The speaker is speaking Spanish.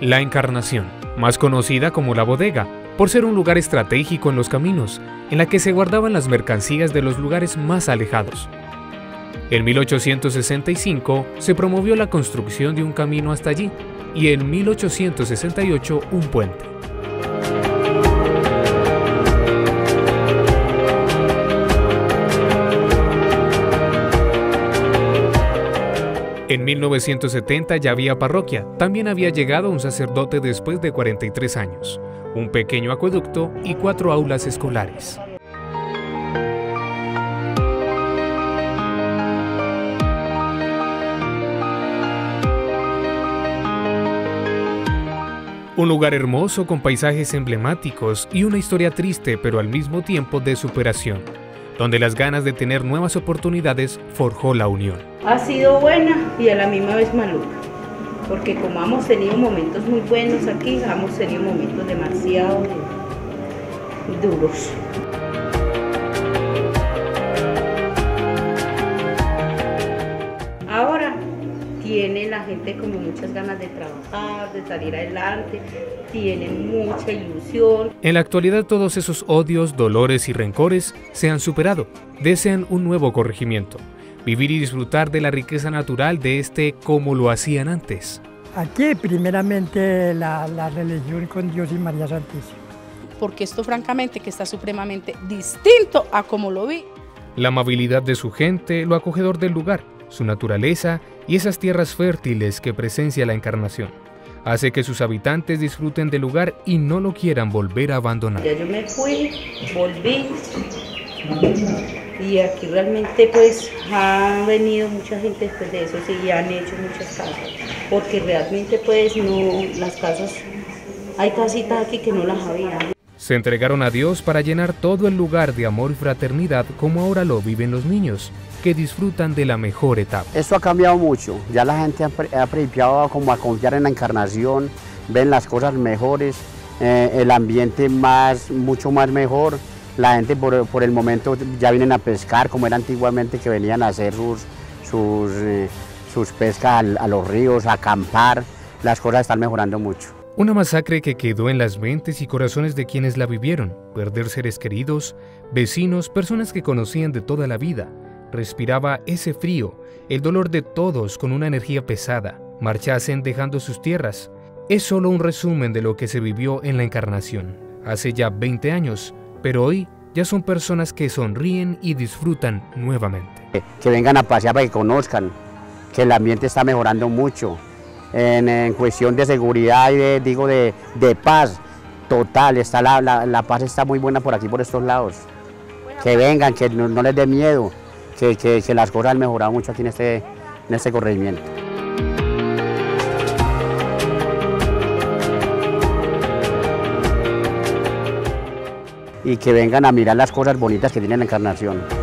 La Encarnación, más conocida como la bodega, por ser un lugar estratégico en los caminos, en la que se guardaban las mercancías de los lugares más alejados. En 1865 se promovió la construcción de un camino hasta allí y en 1868 un puente. En 1970 ya había parroquia, también había llegado un sacerdote después de 43 años un pequeño acueducto y cuatro aulas escolares. Un lugar hermoso con paisajes emblemáticos y una historia triste pero al mismo tiempo de superación, donde las ganas de tener nuevas oportunidades forjó la unión. Ha sido buena y a la misma vez maluca porque como hemos tenido momentos muy buenos aquí, hemos tenido momentos demasiado duros. Tiene la gente como muchas ganas de trabajar, de salir adelante, tienen mucha ilusión. En la actualidad todos esos odios, dolores y rencores se han superado, desean un nuevo corregimiento vivir y disfrutar de la riqueza natural de este como lo hacían antes. Aquí primeramente la, la religión con Dios y María Santísima. Porque esto francamente que está supremamente distinto a como lo vi. La amabilidad de su gente, lo acogedor del lugar, su naturaleza y esas tierras fértiles que presencia la encarnación hace que sus habitantes disfruten del lugar y no lo quieran volver a abandonar. Ya yo me fui, volví y aquí realmente pues ha venido mucha gente después de eso sí, y han hecho muchas casas porque realmente pues no las casas hay casitas aquí que no las había se entregaron a Dios para llenar todo el lugar de amor y fraternidad como ahora lo viven los niños, que disfrutan de la mejor etapa. Esto ha cambiado mucho, ya la gente ha, principiado como a confiar en la encarnación, ven las cosas mejores, eh, el ambiente más, mucho más mejor, la gente por, el momento ya vienen a pescar como era antiguamente que venían a hacer sus, sus, eh, pescas a, los ríos, a acampar. Las cosas están mejorando mucho. Una masacre que quedó en las mentes y corazones de quienes la vivieron. Perder seres queridos, vecinos, personas que conocían de toda la vida. Respiraba ese frío, el dolor de todos con una energía pesada. Marchasen dejando sus tierras. Es solo un resumen de lo que se vivió en la Encarnación. Hace ya 20 años, pero hoy ya son personas que sonríen y disfrutan nuevamente. Que vengan a pasear para que conozcan que el ambiente está mejorando mucho en, cuestión de seguridad y de, digo de, paz total, está la, paz está muy buena por aquí, por estos lados. Que vengan, que no, les dé miedo, que, que, las cosas han mejorado mucho aquí en este, en este corregimiento. y que vengan a mirar las cosas bonitas que tiene la encarnación.